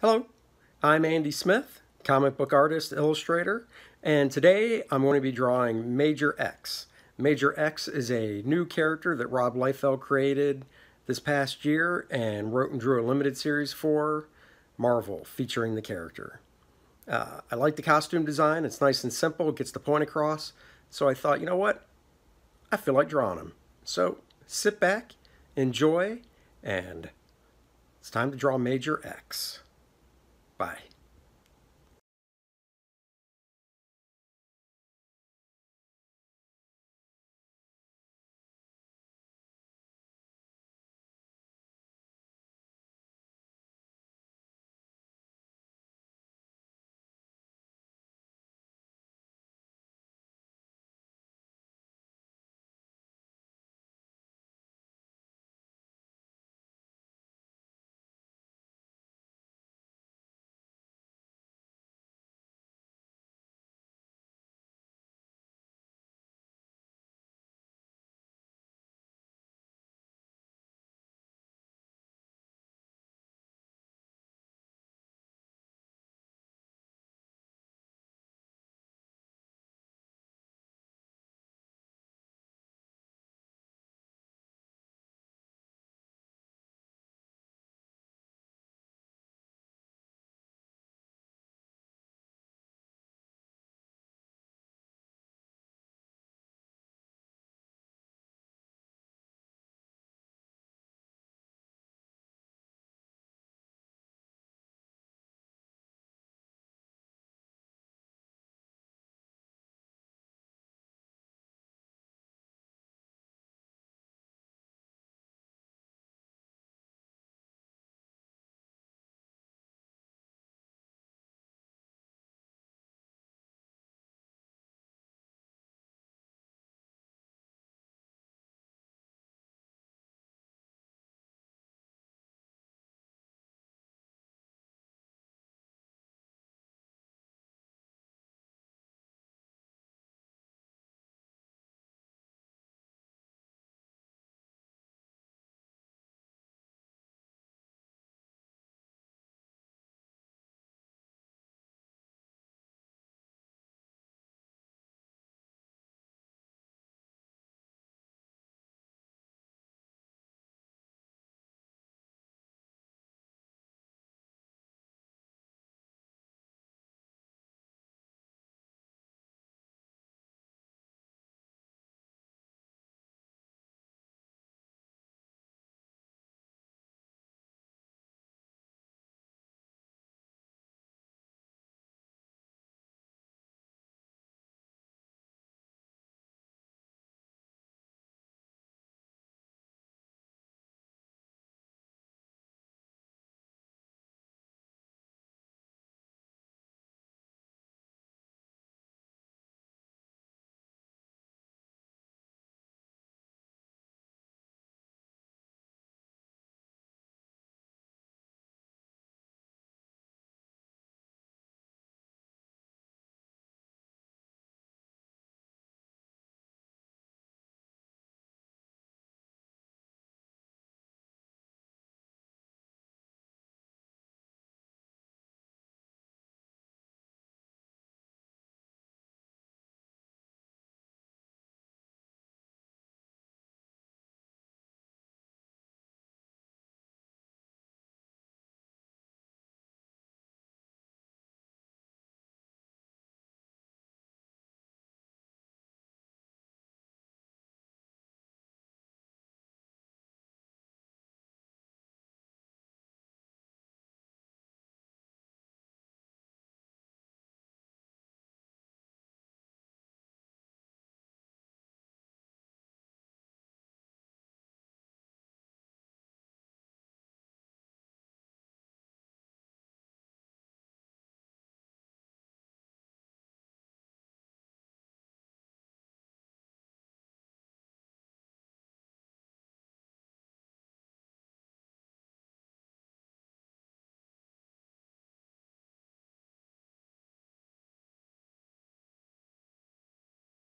Hello, I'm Andy Smith, comic book artist, illustrator, and today I'm going to be drawing Major X. Major X is a new character that Rob Liefeld created this past year and wrote and drew a limited series for Marvel featuring the character. Uh, I like the costume design, it's nice and simple, it gets the point across, so I thought, you know what, I feel like drawing him. So sit back, enjoy, and it's time to draw Major X. Bye.